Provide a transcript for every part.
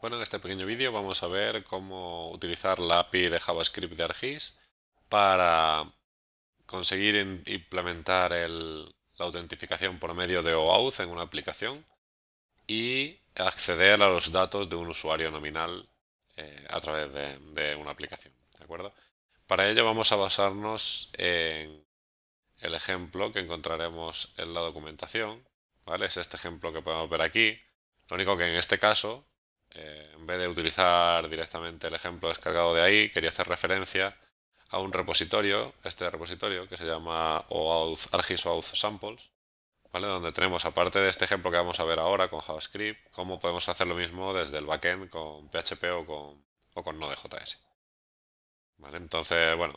Bueno, en este pequeño vídeo vamos a ver cómo utilizar la API de JavaScript de ArcGIS para conseguir implementar la autentificación por medio de OAuth en una aplicación y acceder a los datos de un usuario nominal eh, a través de, una aplicación. ¿De acuerdo? Para ello vamos a basarnos en el ejemplo que encontraremos en la documentación. ¿vale? Es este ejemplo que podemos ver aquí. Lo único que en este caso eh, en vez de utilizar directamente el ejemplo descargado de ahí, quería hacer referencia a un repositorio, este repositorio que se llama OAuth, ArcGIS OAuth Samples, ¿vale? donde tenemos, aparte de este ejemplo que vamos a ver ahora con JavaScript, cómo podemos hacer lo mismo desde el backend con PHP o con, o con Node.js. ¿Vale? Entonces, bueno,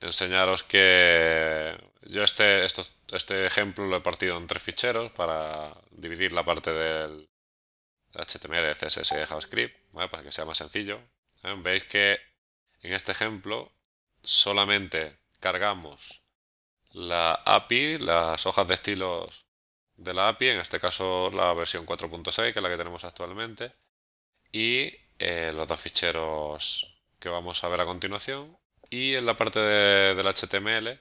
enseñaros que yo este, este ejemplo lo he partido en tres ficheros para dividir la parte del, HTML, CSS JavaScript, para que sea más sencillo. ¿eh? Veis que en este ejemplo solamente cargamos la API, las hojas de estilos de la API, en este caso la versión 4.6, que es la que tenemos actualmente, y eh, los dos ficheros que vamos a ver a continuación. Y en la parte del HTML,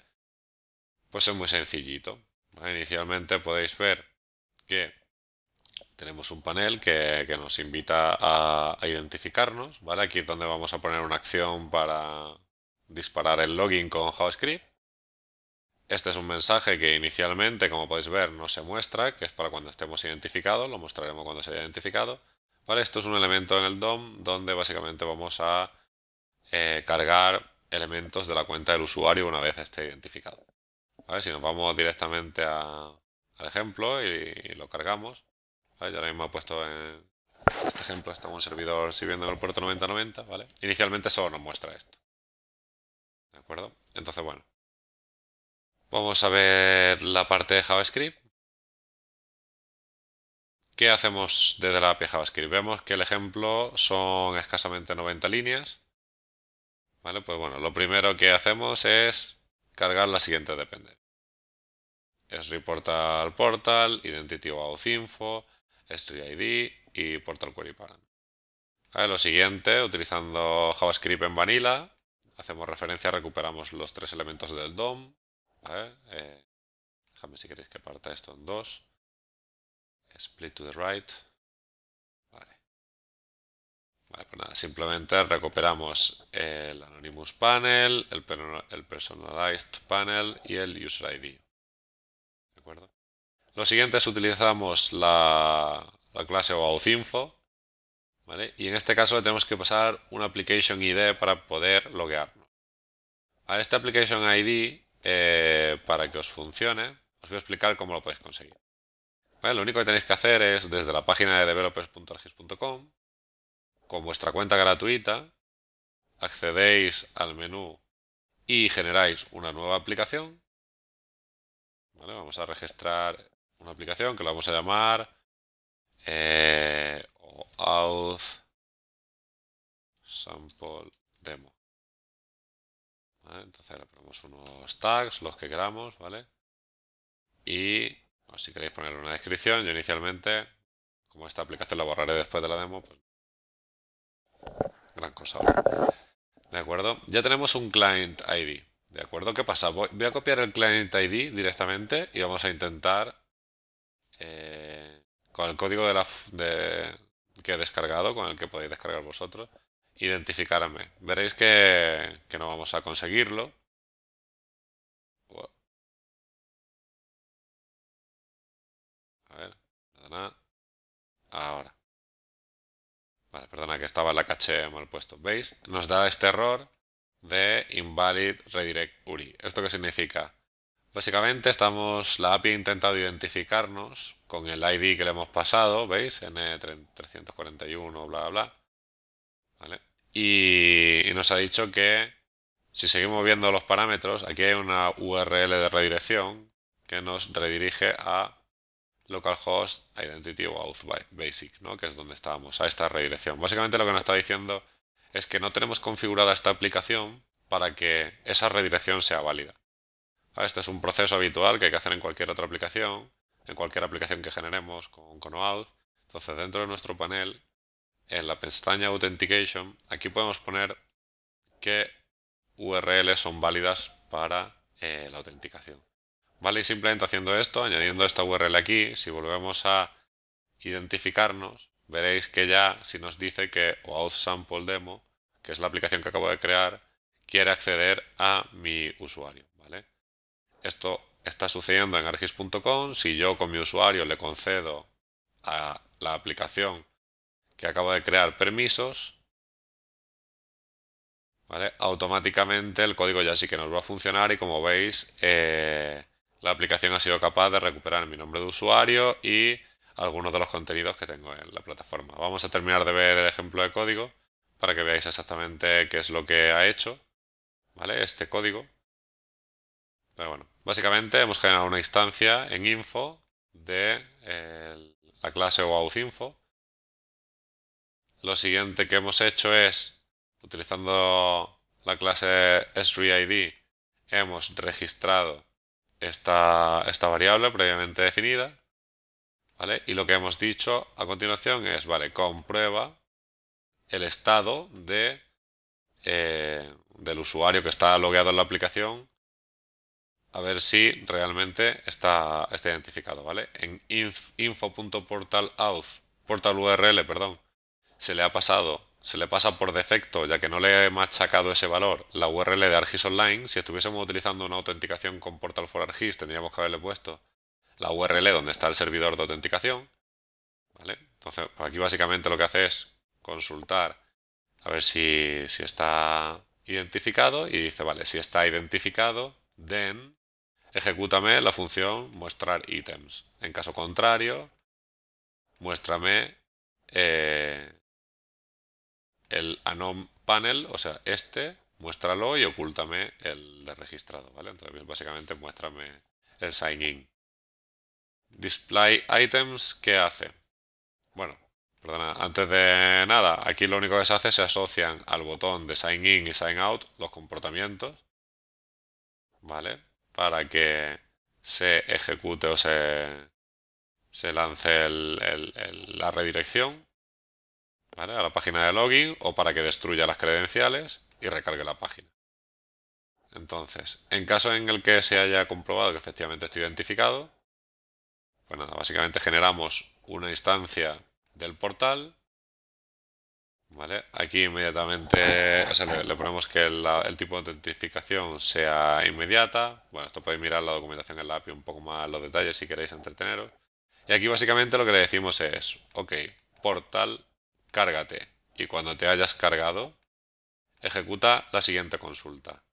pues es muy sencillito. Inicialmente podéis ver que tenemos un panel que, nos invita a, identificarnos, ¿vale? Aquí es donde vamos a poner una acción para disparar el login con JavaScript. Este es un mensaje que inicialmente, como podéis ver, no se muestra, que es para cuando estemos identificados, lo mostraremos cuando se haya identificado. ¿Vale? Esto es un elemento en el DOM donde básicamente vamos a eh, cargar elementos de la cuenta del usuario una vez esté identificado. Si nos vamos directamente al ejemplo y lo cargamos, yo ahora mismo he puesto en este ejemplo, está un servidor sirviendo en el puerto 9090, ¿vale? Inicialmente solo nos muestra esto. ¿De acuerdo? Entonces, bueno. Vamos a ver la parte de JavaScript. ¿Qué hacemos desde la API JavaScript? Vemos que el ejemplo son escasamente 90 líneas. ¿Vale? Pues bueno, lo primero que hacemos es cargar la siguiente dependencia. Es reportal portal, identity ID y Portal Query Parent. lo siguiente, utilizando JavaScript en Vanilla, hacemos referencia, recuperamos los tres elementos del DOM. Eh, déjame si queréis que parta esto en dos. Split to the right. Vale. Pues nada, simplemente recuperamos el Anonymous Panel, el, el Personalized Panel y el User ID. ¿De acuerdo? Lo siguiente es utilizamos la, clase OAuthInfo, ¿vale? Y en este caso tenemos que pasar una application ID para poder loguearnos. A este application ID, eh, para que os funcione, os voy a explicar cómo lo podéis conseguir. Lo único que tenéis que hacer es desde la página de developers.argis.com, con vuestra cuenta gratuita, accedéis al menú y generáis una nueva aplicación. Vamos a registrar una aplicación que la vamos a llamar eh, Sample Demo. Entonces le ponemos unos tags, los que queramos, ¿vale? Y si queréis ponerle una descripción, yo inicialmente, como esta aplicación la borraré después de la demo, pues gran cosa. ¿De acuerdo? Ya tenemos un client ID. ¿De acuerdo? ¿Qué pasa? Voy a copiar el client ID directamente y vamos a intentar eh, con el código de la, que he descargado, con el que podéis descargar vosotros, identificarme. Veréis que, no vamos a conseguirlo. A ver, perdona. Ahora. Vale, perdona que estaba la caché mal puesto. ¿Veis? Nos da este error de invalid redirect URI. ¿Esto qué significa? Básicamente estamos, la API ha intentado identificarnos con el ID que le hemos pasado, ¿veis? N341, bla, bla, ¿Vale? Y, nos ha dicho que si seguimos viendo los parámetros, aquí hay una URL de redirección que nos redirige a localhost identity o auth basic, ¿no? que es donde estábamos, a esta redirección. Básicamente lo que nos está diciendo es que no tenemos configurada esta aplicación para que esa redirección sea válida. Este es un proceso habitual que hay que hacer en cualquier otra aplicación, en cualquier aplicación que generemos con, con OAuth. Entonces, dentro de nuestro panel en la pestaña Authentication, aquí podemos poner qué URLs son válidas para eh, la autenticación. ¿Vale? Y simplemente haciendo esto, añadiendo esta URL aquí, si volvemos a identificarnos, veréis que ya si nos dice que OAuth Sample Demo, que es la aplicación que acabo de crear, quiere acceder a mi usuario. ¿Vale? Esto está sucediendo en argis.com. Si yo con mi usuario le concedo a la aplicación que acabo de crear permisos, automáticamente el código ya sí que nos va a funcionar y como veis eh, la aplicación ha sido capaz de recuperar mi nombre de usuario y algunos de los contenidos que tengo en la plataforma. Vamos a terminar de ver el ejemplo de código para que veáis exactamente qué es lo que ha hecho ¿vale? este código. Bueno, básicamente hemos generado una instancia en info de eh, la clase OAuthInfo. Lo siguiente que hemos hecho es utilizando la clase SREID hemos registrado esta, esta variable previamente definida. ¿vale? Y lo que hemos dicho a continuación es, vale, comprueba el estado de, eh, del usuario que está logueado en la aplicación a ver si realmente está, está identificado, ¿vale? En info.portalauth, portal URL, perdón, se le ha pasado se le pasa por defecto, ya que no le he machacado ese valor, la URL de Argis Online. Si estuviésemos utilizando una autenticación con Portal for Argis, tendríamos que haberle puesto la URL donde está el servidor de autenticación. ¿Vale? Entonces, pues aquí básicamente lo que hace es consultar a ver si, si está identificado y dice, vale, si está identificado, then ejecútame la función mostrar ítems. En caso contrario, muéstrame eh, el anom panel, o sea, este, muéstralo y ocúltame el de registrado, ¿vale? Entonces, básicamente, muéstrame el sign in. Display items, ¿qué hace? Bueno, perdona, antes de nada, aquí lo único que se hace se asocian al botón de sign in y sign out los comportamientos, ¿vale? Para que se ejecute o se, se lance la redirección a la página de login o para que destruya las credenciales y recargue la página. Entonces, en caso en el que se haya comprobado que efectivamente estoy identificado, pues nada, básicamente generamos una instancia del portal. ¿Vale? Aquí inmediatamente le, ponemos que el, tipo de autentificación sea inmediata. Bueno, esto podéis mirar la documentación en la API un poco más los detalles si queréis entreteneros. Y aquí básicamente lo que le decimos es, ok, portal cárgate y cuando te hayas cargado, ejecuta la siguiente consulta.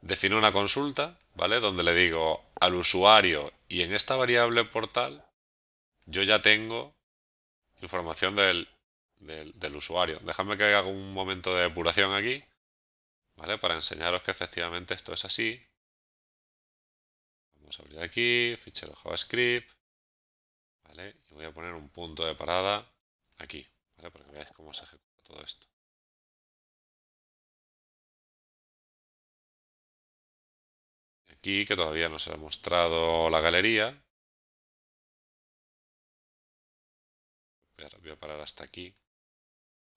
Define una consulta, ¿vale? Donde le digo al usuario y en esta variable portal yo ya tengo información del, del, usuario. Déjame que haga un momento de depuración aquí, ¿vale? Para enseñaros que efectivamente esto es así. Vamos a abrir aquí, fichero JavaScript, ¿vale? Y voy a poner un punto de parada aquí. Para que veáis cómo se ejecuta todo esto. Aquí, que todavía no se ha mostrado la galería. Voy a parar hasta aquí,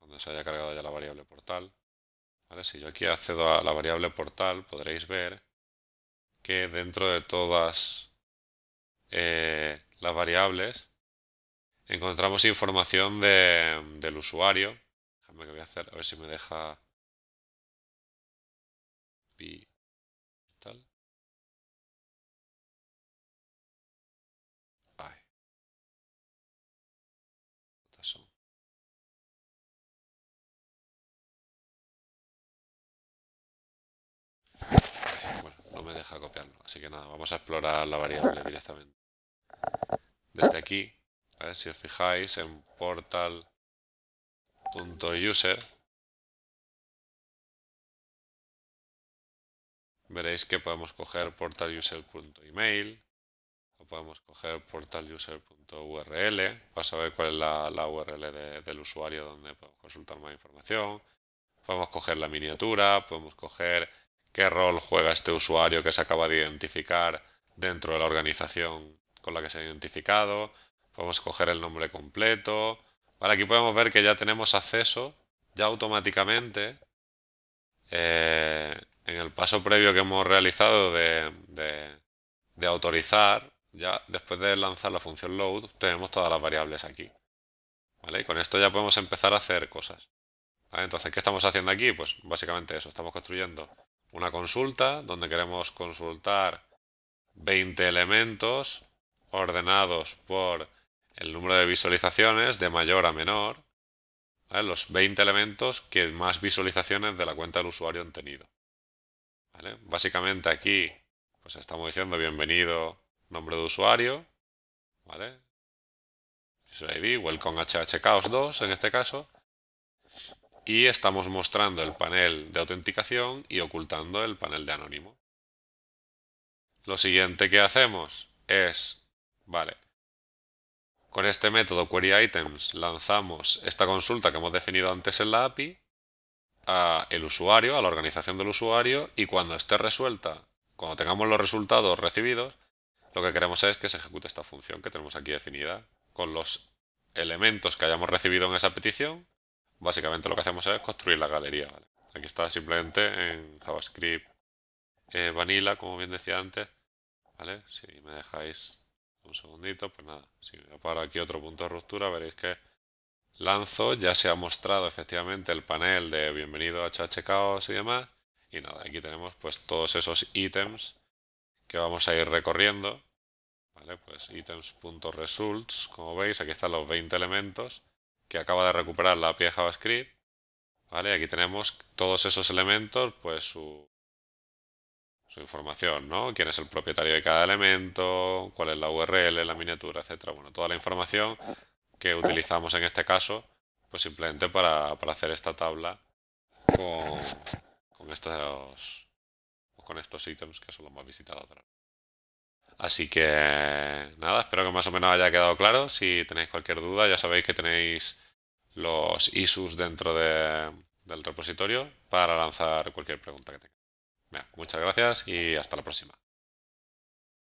donde se haya cargado ya la variable portal. Si yo aquí accedo a la variable portal, podréis ver que dentro de todas eh, las variables encontramos información del usuario. Déjame que voy a hacer, a ver si me deja... deja copiarlo. Así que nada, vamos a explorar la variable directamente. Desde aquí ver Si os fijáis en portal.user, veréis que podemos coger portaluser.email o podemos coger portaluser.url para saber cuál es la, URL del usuario donde podemos consultar más información. Podemos coger la miniatura, podemos coger qué rol juega este usuario que se acaba de identificar dentro de la organización con la que se ha identificado, Podemos coger el nombre completo, aquí podemos ver que ya tenemos acceso ya automáticamente eh, en el paso previo que hemos realizado de, de, autorizar, ya después de lanzar la función load, tenemos todas las variables aquí. Y con esto ya podemos empezar a hacer cosas. Entonces, ¿qué estamos haciendo aquí? Pues básicamente eso, estamos construyendo una consulta donde queremos consultar 20 elementos ordenados por el número de visualizaciones de mayor a menor, los 20 elementos que más visualizaciones de la cuenta del usuario han tenido. Básicamente aquí pues estamos diciendo bienvenido nombre de usuario, ¿vale? ID, welcome hhchaos2 en este caso. Y estamos mostrando el panel de autenticación y ocultando el panel de anónimo. Lo siguiente que hacemos es, vale, con este método queryItems lanzamos esta consulta que hemos definido antes en la API a el usuario, a la organización del usuario y cuando esté resuelta, cuando tengamos los resultados recibidos, lo que queremos es que se ejecute esta función que tenemos aquí definida con los elementos que hayamos recibido en esa petición. Básicamente lo que hacemos es construir la galería. Aquí está simplemente en JavaScript eh, Vanilla, como bien decía antes. ¿Vale? Si me dejáis un segundito, pues nada, si me paro aquí otro punto de ruptura, veréis que lanzo, ya se ha mostrado efectivamente el panel de bienvenido a HHCaos y demás. Y nada, aquí tenemos pues todos esos ítems que vamos a ir recorriendo. ¿Vale? Pues items.results, como veis, aquí están los 20 elementos que acaba de recuperar la API de JavaScript. ¿Vale? Aquí tenemos todos esos elementos, pues su, información, ¿no? Quién es el propietario de cada elemento, cuál es la URL, la miniatura, etcétera. Bueno, toda la información que utilizamos en este caso, pues simplemente para, hacer esta tabla con, con estos con estos ítems que son los más visitados. Así que nada, espero que más o menos haya quedado claro. Si tenéis cualquier duda, ya sabéis que tenéis los issues dentro del repositorio para lanzar cualquier pregunta que tengáis muchas gracias y hasta la próxima.